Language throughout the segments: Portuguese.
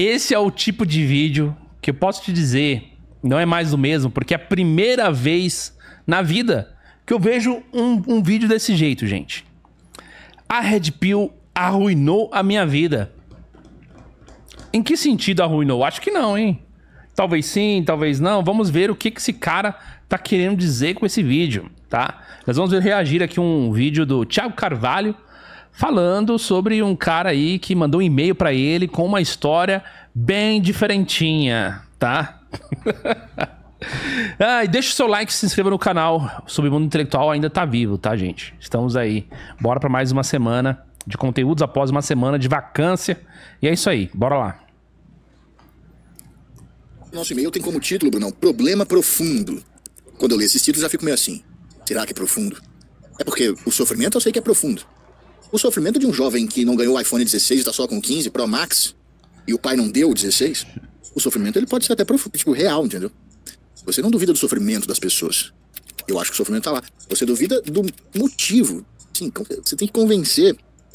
esse é o tipo de vídeo que eu posso te dizer, não é mais o mesmo, porque é a primeira vez na vida que eu vejo um, um vídeo desse jeito, gente. A Red Pill arruinou a minha vida. Em que sentido arruinou? Acho que não, hein? Talvez sim, talvez não. Vamos ver o que, que esse cara tá querendo dizer com esse vídeo, tá? Nós vamos reagir aqui um vídeo do Thiago Carvalho falando sobre um cara aí que mandou um e-mail para ele com uma história bem diferentinha, tá? ah, e deixa o seu like, se inscreva no canal. O Submundo Intelectual ainda tá vivo, tá, gente? Estamos aí. Bora para mais uma semana de conteúdos após uma semana de vacância. E é isso aí, bora lá. Nosso e-mail tem como título, Brunão, Problema Profundo. Quando eu leio esses títulos, já fico meio assim. Será que é profundo? É porque o sofrimento eu sei que é profundo. O sofrimento de um jovem que não ganhou o iPhone 16 e tá só com 15 Pro Max e o pai não deu o 16, o sofrimento ele pode ser até tipo, real, entendeu? Você não duvida do sofrimento das pessoas. Eu acho que o sofrimento tá lá. Você duvida do motivo. Sim, você tem que convencer.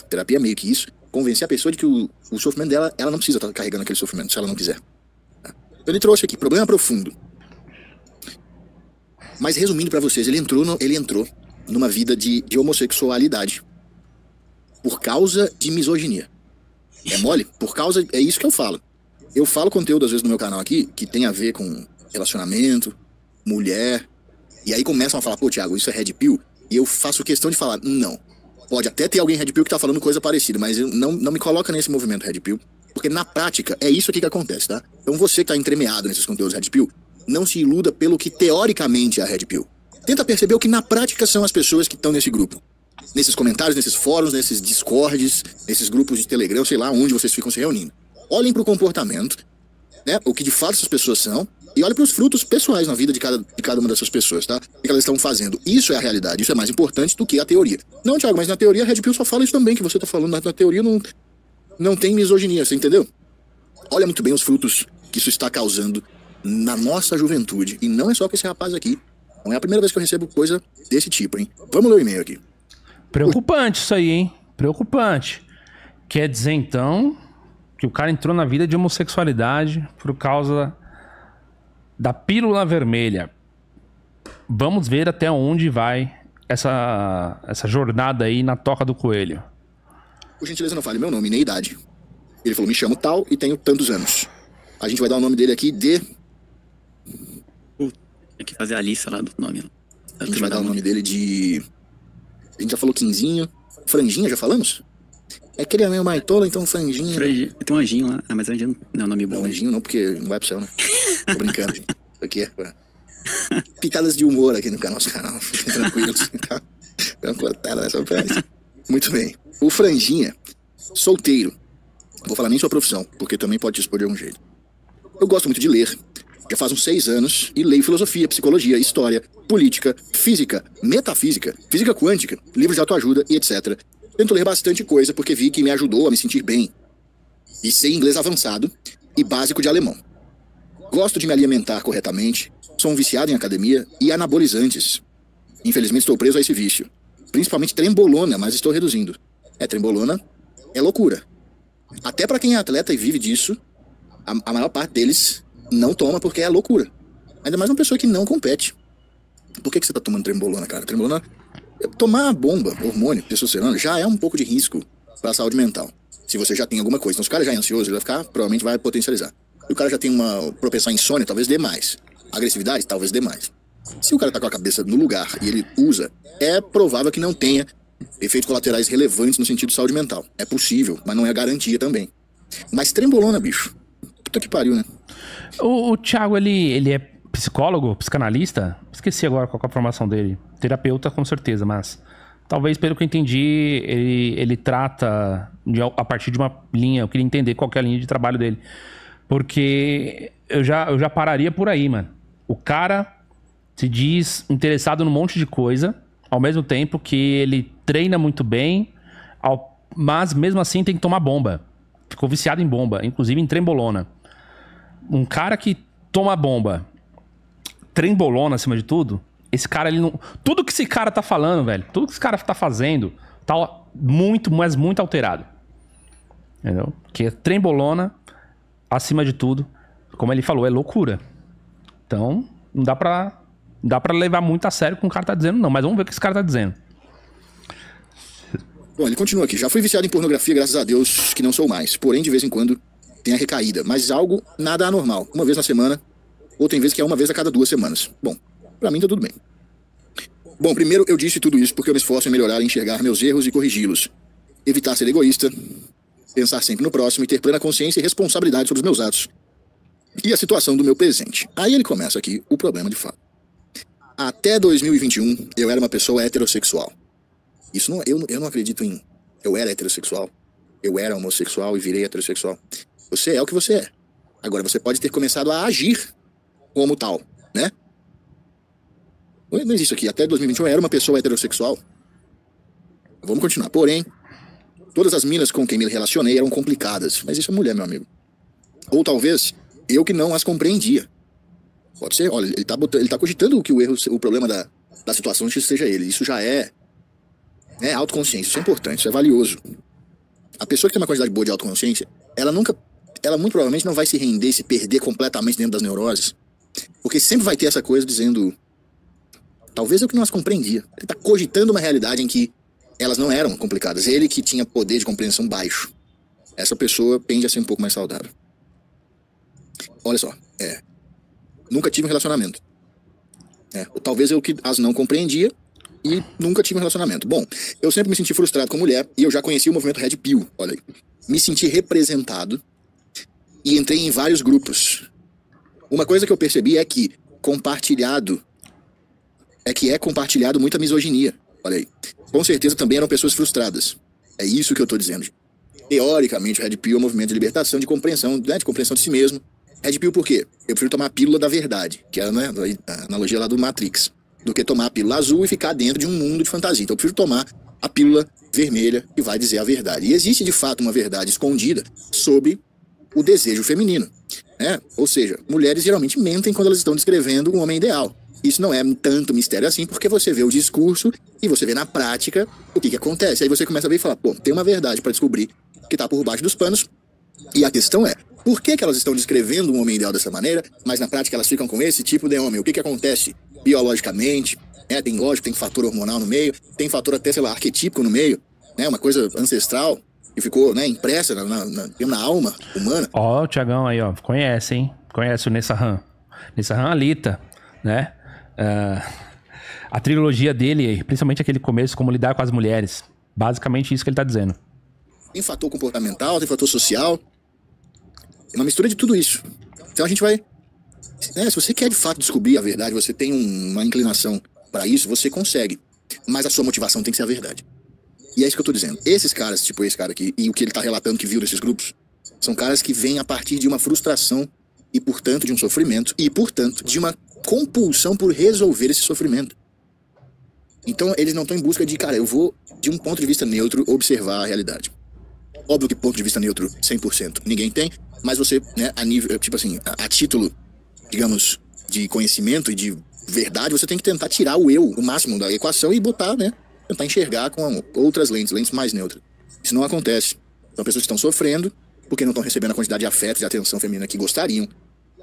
Terapia é meio que isso. Convencer a pessoa de que o, o sofrimento dela, ela não precisa estar tá carregando aquele sofrimento, se ela não quiser. Ele trouxe aqui, problema profundo. Mas resumindo para vocês, ele entrou, no, ele entrou numa vida de, de homossexualidade por causa de misoginia. É mole? Por causa. É isso que eu falo. Eu falo conteúdo, às vezes, no meu canal aqui, que tem a ver com relacionamento, mulher. E aí começam a falar, pô, Thiago, isso é Red Pill. E eu faço questão de falar, não. Pode até ter alguém Red Pill que tá falando coisa parecida, mas não, não me coloca nesse movimento Red Pill. Porque na prática é isso aqui que acontece, tá? Então você que tá entremeado nesses conteúdos Red Pill, não se iluda pelo que teoricamente é a Red Pill. Tenta perceber o que na prática são as pessoas que estão nesse grupo. Nesses comentários, nesses fóruns, nesses discords, nesses grupos de Telegram, sei lá onde vocês ficam se reunindo. Olhem pro comportamento, né? O que de fato essas pessoas são, e olhem para os frutos pessoais na vida de cada, de cada uma dessas pessoas, tá? O que elas estão fazendo. Isso é a realidade, isso é mais importante do que a teoria. Não, Thiago, mas na teoria a Red Pill só fala isso também, que você tá falando. Na, na teoria não, não tem misoginia, você entendeu? Olha muito bem os frutos que isso está causando na nossa juventude. E não é só com esse rapaz aqui. Não é a primeira vez que eu recebo coisa desse tipo, hein? Vamos ler o e-mail aqui. Preocupante isso aí, hein? Preocupante. Quer dizer, então, que o cara entrou na vida de homossexualidade por causa da pílula vermelha. Vamos ver até onde vai essa, essa jornada aí na toca do coelho. Por gentileza, não fale meu nome nem idade. Ele falou: me chamo tal e tenho tantos anos. A gente vai dar o nome dele aqui de. Tem que fazer a lista lá do nome. A gente vai dar o nome dele de. A gente já falou Quinzinho. Franjinha, já falamos? É que ele é meio baitola, então franjinha. Franjinha. Tem um anjinho lá. Ah, mas anjinho não é nome bom. Não, anjinho não, porque não vai pro céu, né? Tô brincando. Isso aqui é. Pitadas de humor aqui no nosso canal. Fiquem tranquilos. Tá? Uma cortada nessa frase. Muito bem. O Franjinha, solteiro. Vou falar nem sua profissão, porque também pode te expor de algum jeito. Eu gosto muito de ler. Já faz uns seis anos e leio filosofia, psicologia, história, política, física, metafísica, física quântica, livros de autoajuda e etc. Tento ler bastante coisa porque vi que me ajudou a me sentir bem. E sei inglês avançado e básico de alemão. Gosto de me alimentar corretamente, sou um viciado em academia e anabolizantes. Infelizmente estou preso a esse vício. Principalmente trembolona, mas estou reduzindo. É, trembolona é loucura. Até para quem é atleta e vive disso, a, a, maior parte deles não toma porque é loucura. Ainda mais uma pessoa que não compete. Por que, que você tá tomando trembolona, cara? Trembolona. Tomar bomba, hormônio, testosterona, já é um pouco de risco para a saúde mental. Se você já tem alguma coisa. Então, se o cara já é ansioso, ele vai ficar, provavelmente vai potencializar. Se o cara já tem uma propensão à insônia, talvez dê mais. Agressividade, talvez dê mais. Se o cara tá com a cabeça no lugar e ele usa, é provável que não tenha efeitos colaterais relevantes no sentido de saúde mental. É possível, mas não é garantia também. Mas trembolona, bicho. Puta que pariu, né? O, o Thiago, ele, ele é psicólogo, psicanalista? Esqueci agora qual é a formação dele. Terapeuta, com certeza, mas talvez, pelo que eu entendi, ele, ele trata de, a partir de uma linha. Eu queria entender qual é a linha de trabalho dele. Porque eu já, eu já pararia por aí, mano. O cara se diz interessado num monte de coisa, ao mesmo tempo que ele treina muito bem, ao, mas mesmo assim tem que tomar bomba. Ficou viciado em bomba, inclusive em trembolona. Um cara que toma bomba, trembolona acima de tudo, esse cara ele não. Tudo que esse cara tá falando, velho, tudo que esse cara tá fazendo, tá muito, mas muito alterado. Entendeu? Que é trembolona acima de tudo, como ele falou, é loucura. Então, não dá pra, não dá pra levar muito a sério o que o cara tá dizendo, não. Mas vamos ver o que esse cara tá dizendo. Bom, ele continua aqui. Já fui viciado em pornografia, graças a Deus, que não sou mais. Porém, de vez em quando tem a recaída. Mas algo nada anormal. Uma vez na semana, ou tem vezes que é uma vez a cada duas semanas. Bom, pra mim tá tudo bem. Bom, primeiro eu disse tudo isso porque eu me esforço em melhorar e enxergar meus erros e corrigi-los. Evitar ser egoísta, pensar sempre no próximo e ter plena consciência e responsabilidade sobre os meus atos e a situação do meu presente. Aí ele começa aqui o problema de fato. Até 2021, eu era uma pessoa heterossexual. Isso não, eu, eu não acredito em eu era heterossexual, eu era homossexual e virei heterossexual. Você é o que você é. Agora você pode ter começado a agir como tal, né? Não existe isso aqui. Até 2021 eu era uma pessoa heterossexual. Vamos continuar. Porém, todas as minas com quem me relacionei eram complicadas. Mas isso é mulher, meu amigo. Ou talvez eu que não as compreendia. Pode ser, olha, ele tá, botando, ele tá cogitando que o erro, o problema da, da situação seja ele. Isso já é, é autoconsciência, isso é importante, isso é valioso. A pessoa que tem uma quantidade boa de autoconsciência, ela nunca, ela muito provavelmente não vai se render, se perder completamente dentro das neuroses. Porque sempre vai ter essa coisa dizendo, talvez eu que não as compreendia. Ele tá cogitando uma realidade em que elas não eram complicadas. Ele que tinha poder de compreensão baixo. Essa pessoa tende a ser um pouco mais saudável. Olha só, é. Nunca tive um relacionamento. É, talvez eu que as não compreendia e nunca tive um relacionamento. Bom, eu sempre me senti frustrado com mulher e eu já conheci o movimento Red Pill, olha aí. Me senti representado e entrei em vários grupos. Uma coisa que eu percebi é que compartilhado é que é compartilhado muita misoginia. Olha aí. Com certeza também eram pessoas frustradas. É isso que eu tô dizendo. Teoricamente, o Red Pill é um movimento de libertação, de compreensão, né, de compreensão de si mesmo. Red Pill por quê? Eu prefiro tomar a pílula da verdade, que é né, a analogia lá do Matrix, do que tomar a pílula azul e ficar dentro de um mundo de fantasia. Então eu prefiro tomar a pílula vermelha que vai dizer a verdade. E existe de fato uma verdade escondida sobre o desejo feminino. Né? Ou seja, mulheres geralmente mentem quando elas estão descrevendo um homem ideal. Isso não é tanto mistério assim, porque você vê o discurso e você vê na prática o que, que acontece. Aí você começa a ver e falar, pô, tem uma verdade para descobrir que está por baixo dos panos. E a questão é, por que, que elas estão descrevendo um homem ideal dessa maneira, mas na prática elas ficam com esse tipo de homem? O que, que acontece biologicamente? É, tem lógico, tem fator hormonal no meio, tem fator até, sei lá, arquetípico no meio, né? Uma coisa ancestral que ficou né, impressa na, na, na, na alma humana. Ó, o Tiagão aí, ó, conhece, hein? Conhece o Nessa Ram. Nessa Ram Alita, né? Uh, a trilogia dele, principalmente aquele começo, como lidar com as mulheres. Basicamente isso que ele tá dizendo. Tem fator comportamental, tem fator social. É uma mistura de tudo isso. Então a gente vai. Né, se você quer de fato descobrir a verdade, você tem um, uma inclinação para isso, você consegue. Mas a sua motivação tem que ser a verdade. E é isso que eu tô dizendo. Esses caras, tipo esse cara aqui, e o que ele tá relatando que viu desses grupos, são caras que vêm a partir de uma frustração e, portanto, de um sofrimento, e, portanto, de uma compulsão por resolver esse sofrimento. Então, eles não estão em busca de, cara, eu vou, de um ponto de vista neutro, observar a realidade. Óbvio que ponto de vista neutro 100% ninguém tem, mas você, né, a nível, tipo assim, a, a título, digamos, de conhecimento e de verdade, você tem que tentar tirar o eu, o máximo da equação e botar, né, tentar enxergar com outras lentes, lentes mais neutras. Isso não acontece. São pessoas que estão sofrendo porque não estão recebendo a quantidade de afeto e atenção feminina que gostariam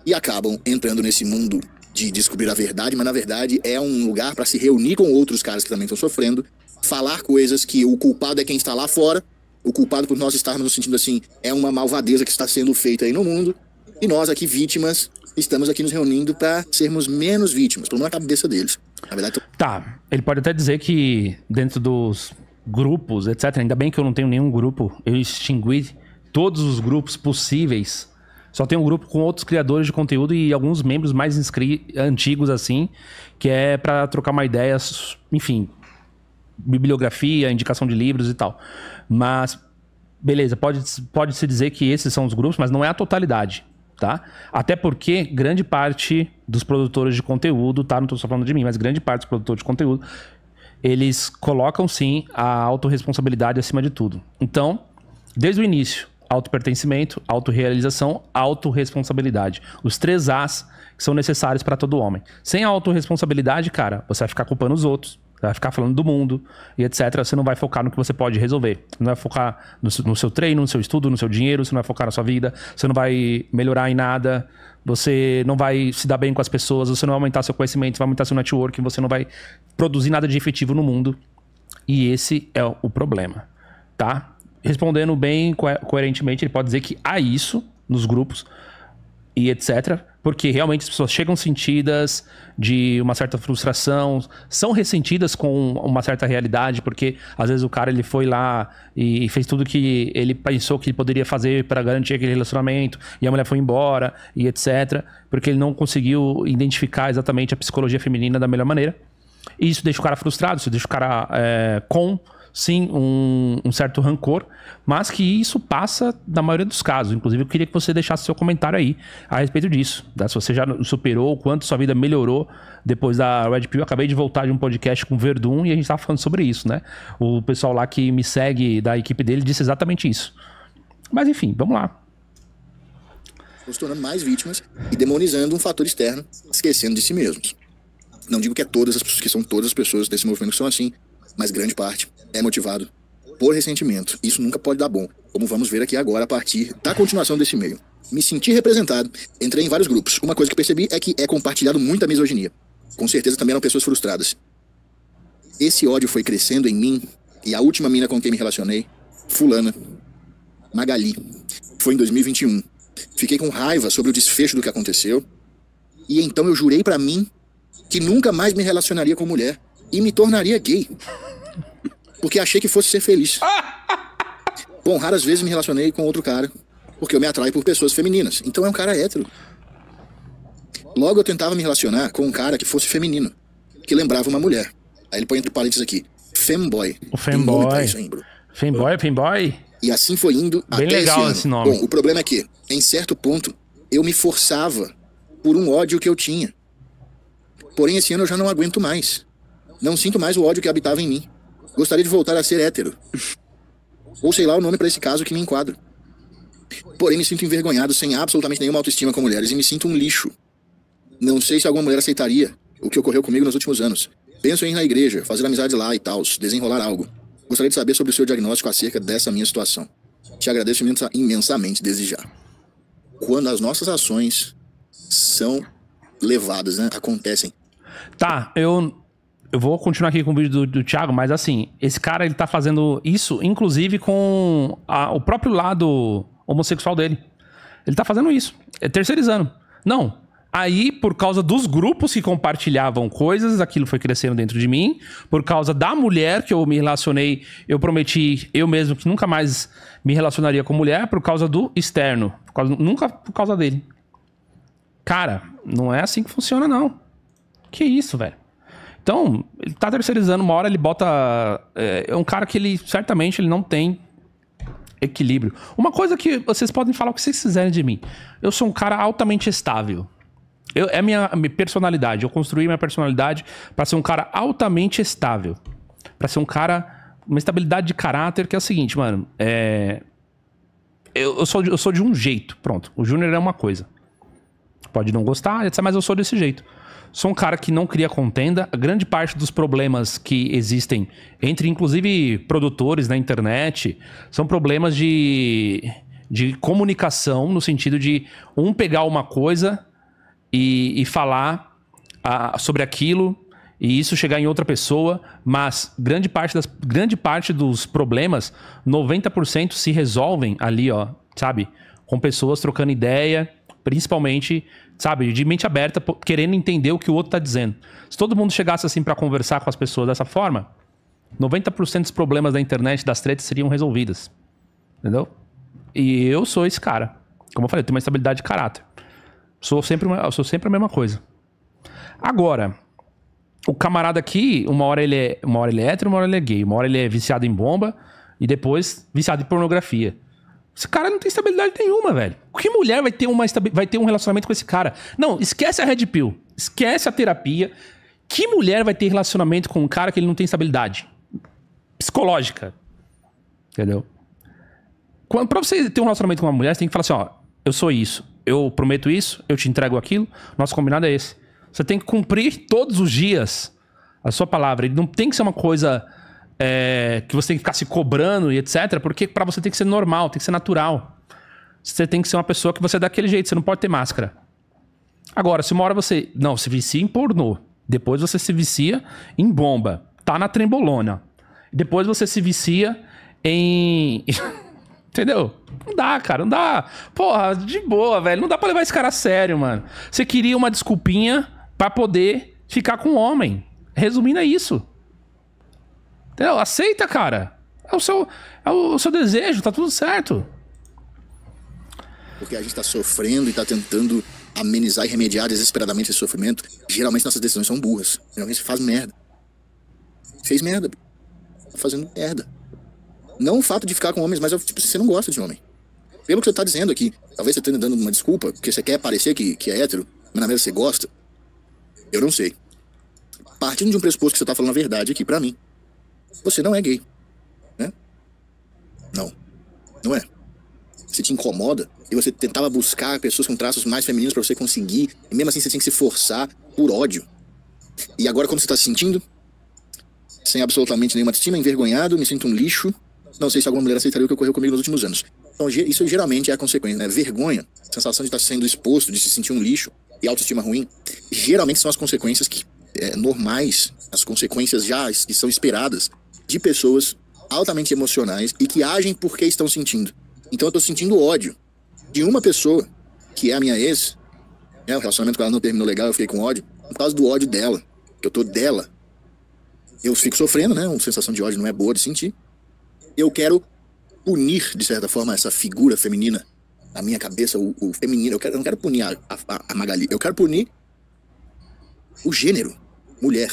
e acabam entrando nesse mundo de descobrir a verdade, mas na verdade é um lugar para se reunir com outros caras que também estão sofrendo, falar coisas que o culpado é quem está lá fora, o culpado por nós estarmos no sentido assim, é uma malvadeza que está sendo feita aí no mundo, e nós aqui vítimas estamos aqui nos reunindo para sermos menos vítimas, pelo menos na cabeça deles. Na verdade, tô... Tá, ele pode até dizer que dentro dos grupos, etc, ainda bem que eu não tenho nenhum grupo, eu extingui todos os grupos possíveis só tem um grupo com outros criadores de conteúdo e alguns membros mais antigos, assim, que é para trocar uma ideia, enfim, bibliografia, indicação de livros e tal. Mas, beleza, pode, pode se dizer que esses são os grupos, mas não é a totalidade, tá? Até porque grande parte dos produtores de conteúdo, tá? Não estou só falando de mim, mas grande parte dos produtores de conteúdo, eles colocam sim a autorresponsabilidade acima de tudo. Então, desde o início, autopertencimento, autorrealização, autorresponsabilidade. Os três As que são necessários para todo homem. Sem a autorresponsabilidade, cara, você vai ficar culpando os outros. Vai ficar falando do mundo e etc. Você não vai focar no que você pode resolver. Não vai focar no, no seu treino, no seu estudo, no seu dinheiro, você não vai focar na sua vida, você não vai melhorar em nada, você não vai se dar bem com as pessoas, você não vai aumentar seu conhecimento, vai aumentar seu network, você não vai produzir nada de efetivo no mundo. E esse é o problema, tá? Respondendo bem co coerentemente, ele pode dizer que há isso nos grupos e etc. Porque realmente as pessoas chegam sentidas de uma certa frustração, são ressentidas com uma certa realidade, porque às vezes o cara ele foi lá e fez tudo que ele pensou que ele poderia fazer para garantir aquele relacionamento, e a mulher foi embora e etc. Porque ele não conseguiu identificar exatamente a psicologia feminina da melhor maneira. E isso deixa o cara frustrado, isso deixa o cara é, com sim um, um, certo rancor, mas que isso passa na maioria dos casos. Inclusive, eu queria que você deixasse seu comentário aí a respeito disso. Tá? Se você já superou, quanto sua vida melhorou depois da Red Pill. Eu acabei de voltar de um podcast com o Verdun e a gente estava falando sobre isso, né? O pessoal lá que me segue da equipe dele disse exatamente isso. Mas enfim, vamos lá. Se tornando mais vítimas e demonizando um fator externo, esquecendo de si mesmos. Não digo que é todas as pessoas, que são todas as pessoas desse movimento que são assim, mas grande parte é motivado por ressentimento. Isso nunca pode dar bom, como vamos ver aqui agora a partir da continuação desse e-mail. Me senti representado, entrei em vários grupos. Uma coisa que percebi é que é compartilhado muita misoginia. Com certeza também eram pessoas frustradas. Esse ódio foi crescendo em mim, e a última mina com quem me relacionei, fulana, Magali, foi em 2021. Fiquei com raiva sobre o desfecho do que aconteceu, e então eu jurei para mim que nunca mais me relacionaria com mulher e me tornaria gay. Porque achei que fosse ser feliz. Bom, raras vezes me relacionei com outro cara, porque eu me atraio por pessoas femininas. Então é um cara hétero. Logo eu tentava me relacionar com um cara que fosse feminino, que lembrava uma mulher. Aí ele põe entre parênteses aqui, femboy. O femboy. Femboy, femboy. E assim foi indo Bem até legal esse, esse nome. Bom, o problema é que, em certo ponto, eu me forçava por um ódio que eu tinha. Porém, esse ano eu já não aguento mais. Não sinto mais o ódio que habitava em mim. Gostaria de voltar a ser hétero. Ou sei lá o nome para esse caso que me enquadra. Porém, me sinto envergonhado, sem absolutamente nenhuma autoestima com mulheres, e me sinto um lixo. Não sei se alguma mulher aceitaria o que ocorreu comigo nos últimos anos. Penso em ir na igreja, fazer amizade lá e tal, desenrolar algo. Gostaria de saber sobre o seu diagnóstico acerca dessa minha situação. Te agradeço imensa, imensamente desde já. Quando as nossas ações são levadas, né, acontecem. Tá, eu eu vou continuar aqui com o vídeo do, do Thiago, mas assim, esse cara ele tá fazendo isso, inclusive com a, o próprio lado homossexual dele. Ele tá fazendo isso, é terceirizando. Não. Aí, por causa dos grupos que compartilhavam coisas, aquilo foi crescendo dentro de mim. Por causa da mulher que eu me relacionei, eu prometi eu mesmo que nunca mais me relacionaria com mulher, por causa do externo. Por causa, nunca por causa dele. Cara, não é assim que funciona, não. Que isso, velho. Então, ele tá terceirizando, uma hora ele bota. É, é um cara que ele certamente ele não tem equilíbrio. Uma coisa que vocês podem falar o que vocês quiserem de mim. Eu sou um cara altamente estável. Eu, é minha, minha personalidade. Eu construí minha personalidade para ser um cara altamente estável. para ser um cara. Uma estabilidade de caráter que é o seguinte, mano. É, eu, eu, sou, eu sou de um jeito. Pronto. O Júnior é uma coisa. Pode não gostar, mas eu sou desse jeito. Sou um cara que não cria contenda. A grande parte dos problemas que existem entre, inclusive, produtores na internet são problemas de, de comunicação, no sentido de um pegar uma coisa e, e falar a, sobre aquilo e isso chegar em outra pessoa, mas grande parte, das, grande parte dos problemas, 90% se resolvem ali, ó, sabe? Com pessoas trocando ideia, principalmente sabe, de mente aberta, querendo entender o que o outro tá dizendo. Se todo mundo chegasse assim para conversar com as pessoas dessa forma, 90% dos problemas da internet, das tretas, seriam resolvidas. Entendeu? E eu sou esse cara. Como eu falei, eu tenho uma estabilidade de caráter. Sou sempre, uma, sou sempre a mesma coisa. Agora, o camarada aqui, uma hora ele é, uma hora ele é hétero, uma hora ele é gay, uma hora ele é viciado em bomba e depois viciado em pornografia. Esse cara não tem estabilidade nenhuma, velho. Que mulher vai ter, uma, vai ter um relacionamento com esse cara? Não, esquece a Red Pill. Esquece a terapia. Que mulher vai ter relacionamento com um cara que ele não tem estabilidade? Psicológica. Entendeu? Quando, pra você ter um relacionamento com uma mulher, você tem que falar assim: ó, eu sou isso. Eu prometo isso, eu te entrego aquilo. Nosso combinado é esse. Você tem que cumprir todos os dias A sua palavra. Ele não tem que ser uma coisa é, que você tem que ficar se cobrando e etc. Porque para você tem que ser normal, tem que ser natural. Você tem que ser uma pessoa que você é daquele jeito, você não pode ter máscara. Agora, se uma hora você. Não, se vicia em pornô. Depois você se vicia em bomba. Tá na trembolona. Depois você se vicia em. Entendeu? Não dá, cara, não dá. Porra, de boa, velho. Não dá pra levar esse cara a sério, mano. Você queria uma desculpinha para poder ficar com o homem. Resumindo, é isso. Entendeu? Aceita, cara. É o seu, é o seu desejo, tá tudo certo. Porque a gente tá sofrendo e tá tentando amenizar e remediar desesperadamente esse sofrimento. Geralmente nossas decisões são burras. Geralmente você faz merda. Fez merda. Tá fazendo merda. Não o fato de ficar com homens, mas tipo, você não gosta de homem. Pelo que você tá dizendo aqui, talvez você esteja dando uma desculpa, porque você quer parecer que, que é hétero, mas na verdade você gosta. Eu não sei. Partindo de um pressuposto que você tá falando a verdade aqui para mim, você não é gay. Né? Não. Não é. Se te incomoda e você tentava buscar pessoas com traços mais femininos para você conseguir, e mesmo assim você tinha que se forçar por ódio. E agora, como você tá se sentindo? Sem absolutamente nenhuma estima, envergonhado, me sinto um lixo, não sei se alguma mulher aceitaria o que ocorreu comigo nos últimos anos. Então, isso geralmente é a consequência, né? Vergonha, sensação de estar sendo exposto, de se sentir um lixo e autoestima ruim, geralmente são as consequências que, é, normais, as consequências já que são esperadas de pessoas altamente emocionais e que agem porque estão sentindo. Então eu tô sentindo ódio de uma pessoa, que é a minha ex, né? O relacionamento com ela não terminou legal, eu fiquei com ódio, por causa do ódio dela, que eu tô dela. Eu fico sofrendo, né? Uma sensação de ódio não é boa de sentir eu quero punir, de certa forma, essa figura feminina na minha cabeça, o, o feminino. Eu, quero, eu não quero punir a, a, a Magali, eu quero punir o gênero, mulher.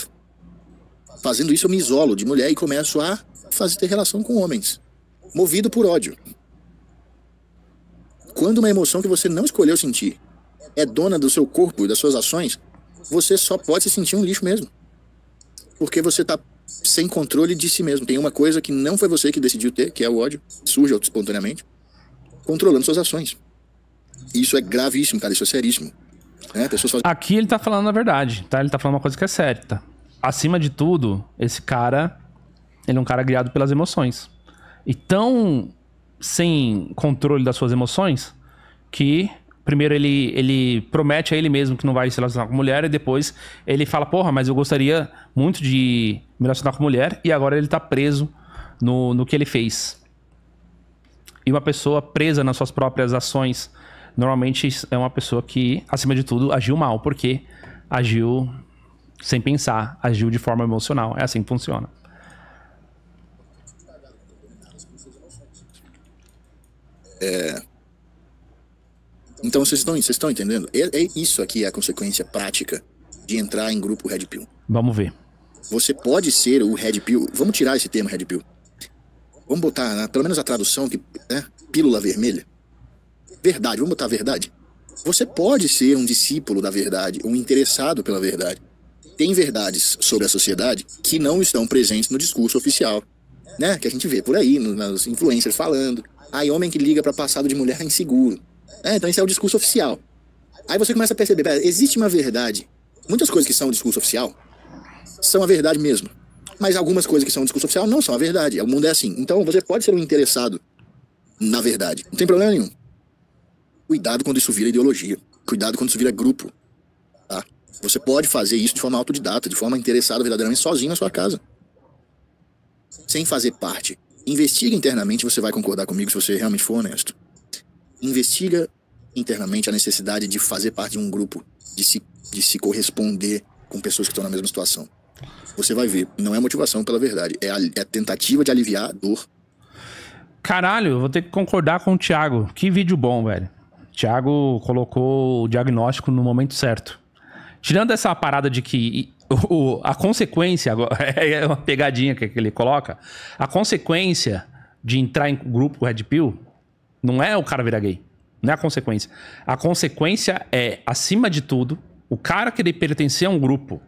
Fazendo isso, eu me isolo de mulher e começo a fazer ter relação com homens, movido por ódio. Quando uma emoção que você não escolheu sentir é dona do seu corpo e das suas ações, você só pode se sentir um lixo mesmo. Porque você está sem controle de si mesmo. Tem uma coisa que não foi você que decidiu ter, que é o ódio, surge espontaneamente, controlando suas ações. Isso é gravíssimo, cara, isso é seríssimo. É, fazem... Aqui ele tá falando a verdade, tá? Ele tá falando uma coisa que é certa. Acima de tudo, esse cara, ele é um cara guiado pelas emoções. E tão sem controle das suas emoções que primeiro ele, ele promete a ele mesmo que não vai se relacionar com mulher e depois ele fala, porra, mas eu gostaria muito de me relacionar com mulher e agora ele tá preso no, no que ele fez. E uma pessoa presa nas suas próprias ações normalmente é uma pessoa que, acima de tudo, agiu mal, porque agiu sem pensar, agiu de forma emocional. É assim que funciona. É, então vocês estão, vocês estão entendendo? É, é isso aqui é a consequência prática de entrar em grupo Red Pill. Vamos ver. Você pode ser o Red Pill. Vamos tirar esse termo Red Pill. Vamos botar, né, pelo menos a tradução, que é pílula vermelha. Verdade, vamos botar verdade. Você pode ser um discípulo da verdade, um interessado pela verdade. Tem verdades sobre a sociedade que não estão presentes no discurso oficial, né? Que a gente vê por aí, nos influencers falando. Aí homem que liga para passado de mulher é inseguro. É, então esse é o discurso oficial. Aí você começa a perceber, pera, existe uma verdade. Muitas coisas que são discurso oficial são a verdade mesmo. Mas algumas coisas que são discurso oficial não são a verdade. O mundo é assim. Então você pode ser um interessado na verdade. Não tem problema nenhum. Cuidado quando isso vira ideologia. Cuidado quando isso vira grupo. Tá? Você pode fazer isso de forma autodidata, de forma interessada verdadeiramente sozinho na sua casa. Sem fazer parte. Investiga internamente, você vai concordar comigo se você realmente for honesto investiga internamente a necessidade de fazer parte de um grupo, de se, de se corresponder com pessoas que estão na mesma situação. Você vai ver, não é motivação pela verdade, é a, é a tentativa de aliviar a dor. Caralho, vou ter que concordar com o Thiago. Que vídeo bom, velho. Thiago colocou o diagnóstico no momento certo. Tirando essa parada de que o, a consequência, é uma pegadinha que ele coloca, a consequência de entrar em grupo Red Pill não é o cara virar gay. Não é a consequência. A consequência é, acima de tudo, o cara querer pertencer a um grupo.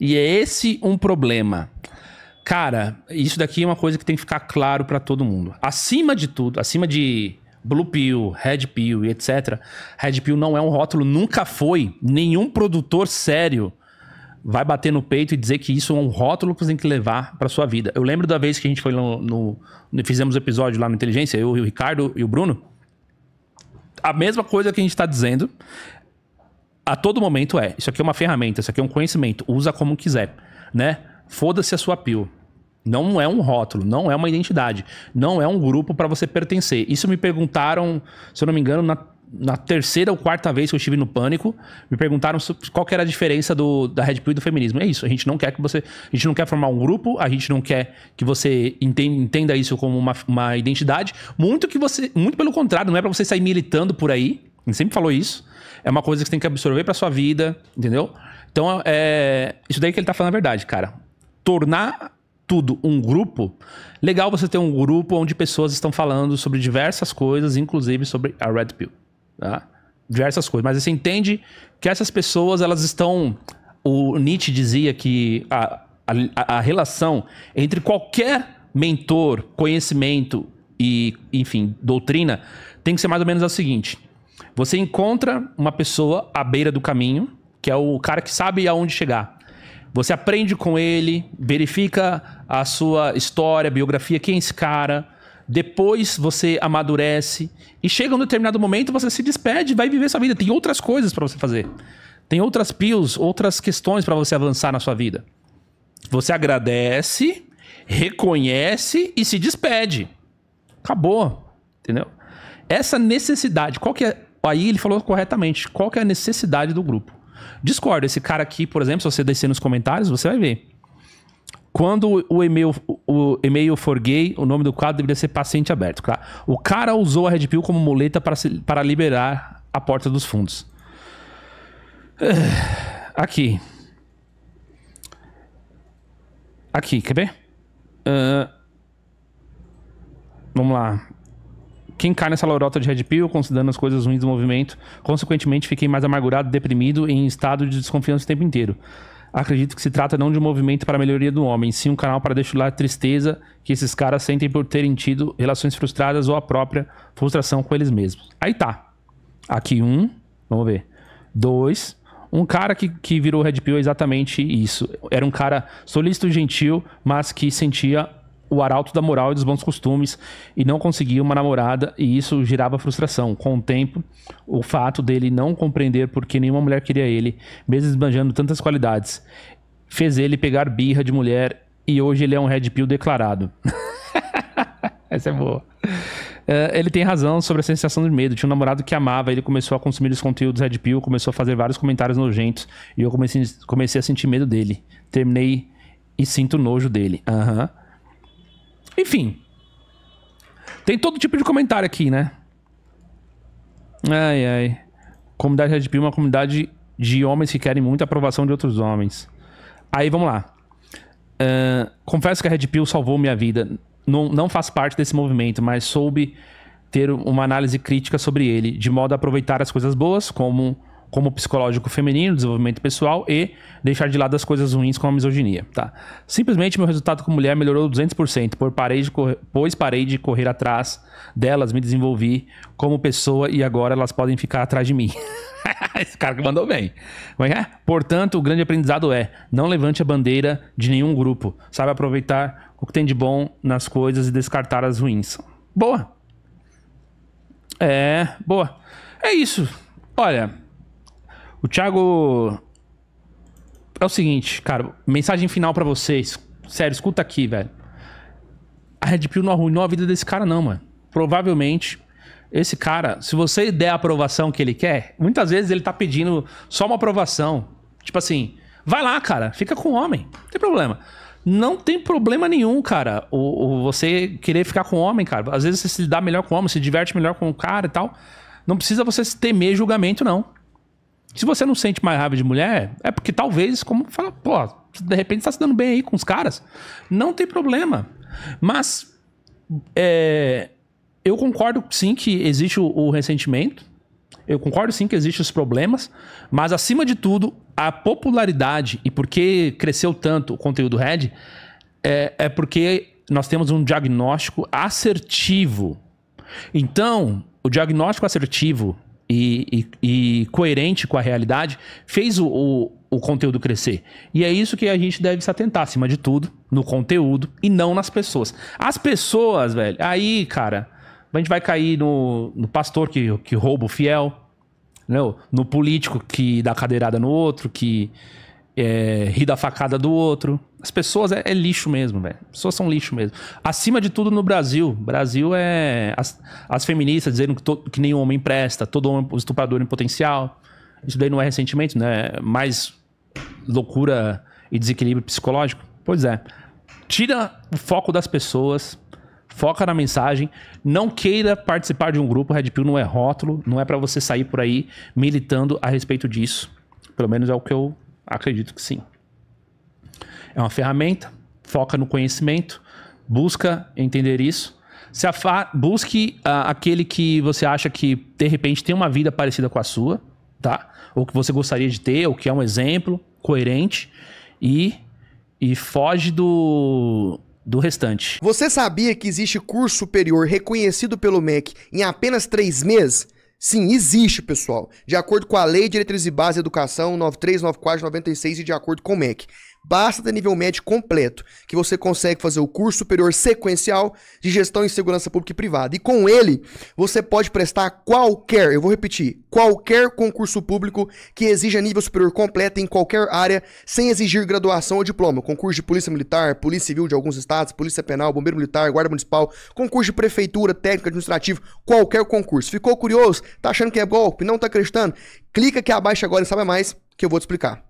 E é esse um problema. Cara, isso daqui é uma coisa que tem que ficar claro para todo mundo. Acima de tudo, acima de Blue Pill, Red Pill e etc. Red Pill não é um rótulo, nunca foi. Nenhum produtor sério vai bater no peito e dizer que isso é um rótulo que você tem que levar para sua vida. Eu lembro da vez que a gente foi no, no, fizemos episódio lá no Inteligência, eu, o Ricardo e o Bruno. A mesma coisa que a gente está dizendo a todo momento é: isso aqui é uma ferramenta, isso aqui é um conhecimento, usa como quiser, né? Foda-se a sua pio. Não é um rótulo, não é uma identidade, não é um grupo para você pertencer. Isso me perguntaram, se eu não me engano, na na terceira ou quarta vez que eu estive no Pânico, me perguntaram qual era a diferença do, da Red Pill e do feminismo. É isso, a gente não quer que você. A gente não quer formar um grupo, a gente não quer que você entenda, isso como uma, uma identidade. Muito que você. Muito pelo contrário, não é para você sair militando por aí. A gente sempre falou isso. É uma coisa que você tem que absorver pra sua vida, entendeu? Então, é. Isso daí que ele tá falando a verdade, cara. Tornar tudo um grupo, legal você ter um grupo onde pessoas estão falando sobre diversas coisas, inclusive sobre a Red Pill. Tá? Diversas coisas. Mas você entende que essas pessoas, elas estão. O Nietzsche dizia que a, a, a relação entre qualquer mentor, conhecimento e, enfim, doutrina tem que ser mais ou menos a seguinte: você encontra uma pessoa à beira do caminho, que é o cara que sabe aonde chegar. Você aprende com ele, verifica a sua história, biografia, quem é esse cara, depois você amadurece e chega um determinado momento você se despede, vai viver sua vida. Tem outras coisas para você fazer. Tem outras pills, outras questões para você avançar na sua vida. Você agradece, reconhece e se despede. Acabou. Entendeu? Essa necessidade, qual que é. Aí ele falou corretamente. Qual que é a necessidade do grupo? Discorda. Esse cara aqui, por exemplo, se você descer nos comentários, você vai ver. Quando o e-mail, o e-mail for gay, o nome do quadro deveria ser paciente aberto. Claro. O cara usou a Red Pill como muleta para, se, para liberar a porta dos fundos. Aqui. Aqui, quer ver? Uh, vamos lá. Quem cai nessa lorota de Red Pill, considerando as coisas ruins do movimento, consequentemente fiquei mais amargurado, deprimido e em estado de desconfiança o tempo inteiro acredito que se trata não de um movimento para a melhoria do homem, sim um canal para deixar a tristeza que esses caras sentem por terem tido relações frustradas ou a própria frustração com eles mesmos. Aí tá. Aqui um, vamos ver. Dois. Um cara que, que virou Red Pill é exatamente isso. Era um cara solícito e gentil, mas que sentia o arauto da moral e dos bons costumes e não conseguia uma namorada e isso gerava frustração. Com o tempo, o fato dele não compreender porque nenhuma mulher queria ele, mesmo esbanjando tantas qualidades, fez ele pegar birra de mulher e hoje ele é um red pill declarado. Essa é boa. Uh, ele tem razão sobre a sensação de medo. Tinha um namorado que amava, ele começou a consumir os conteúdos Red Pill, começou a fazer vários comentários nojentos e eu comecei, comecei a sentir medo dele. Terminei e sinto nojo dele. Aham. Uhum. Enfim. Tem todo tipo de comentário aqui, né? Ai, ai. Comunidade Red Pill é uma comunidade de homens que querem muita aprovação de outros homens. Aí, vamos lá. Uh, confesso que a Red Pill salvou minha vida. Não, não faz parte desse movimento, mas soube ter uma análise crítica sobre ele, de modo a aproveitar as coisas boas, como como psicológico feminino, desenvolvimento pessoal e deixar de lado as coisas ruins como a misoginia, tá? Simplesmente meu resultado como mulher melhorou 200%, por parei de correr, pois parei de correr atrás delas, me desenvolvi como pessoa e agora elas podem ficar atrás de mim. Esse cara que mandou bem. É, é? Portanto, o grande aprendizado é: não levante a bandeira de nenhum grupo. Sabe aproveitar o que tem de bom nas coisas e descartar as ruins. Boa. É, boa. É isso. Olha, o Thiago. É o seguinte, cara, mensagem final para vocês. Sério, escuta aqui, velho. A Red Pill não arruinou a vida desse cara, não, mano. Provavelmente, esse cara, se você der a aprovação que ele quer, muitas vezes ele tá pedindo só uma aprovação. Tipo assim, vai lá, cara, fica com o homem. Não tem problema. Não tem problema nenhum, cara. O, o, você querer ficar com o homem, cara. Às vezes você se dá melhor com o homem, se diverte melhor com o cara e tal. Não precisa você temer julgamento, não. Se você não sente mais raiva de mulher, é porque talvez, como fala, pô, de repente tá se dando bem aí com os caras. Não tem problema. Mas é, eu concordo sim que existe o, o ressentimento. Eu concordo sim que existem os problemas, mas acima de tudo, a popularidade e porque cresceu tanto o conteúdo Red é, é porque nós temos um diagnóstico assertivo. Então, o diagnóstico assertivo e, e, e coerente com a realidade, fez o, o, o conteúdo crescer. E é isso que a gente deve se atentar, acima de tudo, no conteúdo e não nas pessoas. As pessoas, velho, aí, cara, a gente vai cair no, no pastor que, que rouba o fiel, entendeu? no político que dá cadeirada no outro, que é, ri da facada do outro. As pessoas é, é lixo mesmo, velho. As pessoas são lixo mesmo. Acima de tudo no Brasil. Brasil é. As, as feministas dizendo que, to, que nenhum homem presta, todo homem estuprador em potencial. Isso daí não é ressentimento, né? É mais loucura e desequilíbrio psicológico. Pois é. Tira o foco das pessoas, foca na mensagem. Não queira participar de um grupo. Red Pill não é rótulo, não é para você sair por aí militando a respeito disso. Pelo menos é o que eu Acredito que sim. É uma ferramenta, foca no conhecimento, busca entender isso. Se busque uh, aquele que você acha que de repente tem uma vida parecida com a sua, tá? Ou que você gostaria de ter, ou que é um exemplo coerente e e foge do do restante. Você sabia que existe curso superior reconhecido pelo MEC em apenas três meses? Sim, existe, pessoal. De acordo com a Lei de Diretrizes e Base de Educação 939496 e de acordo com o MEC. Basta ter nível médio completo, que você consegue fazer o curso superior sequencial de gestão em segurança pública e privada. E com ele, você pode prestar qualquer, eu vou repetir, qualquer concurso público que exija nível superior completo em qualquer área, sem exigir graduação ou diploma. Concurso de polícia militar, polícia civil de alguns estados, polícia penal, bombeiro militar, guarda municipal, concurso de prefeitura, técnico administrativo, qualquer concurso. Ficou curioso? Tá achando que é golpe? Não tá acreditando? Clica aqui abaixo agora e sabe mais que eu vou te explicar.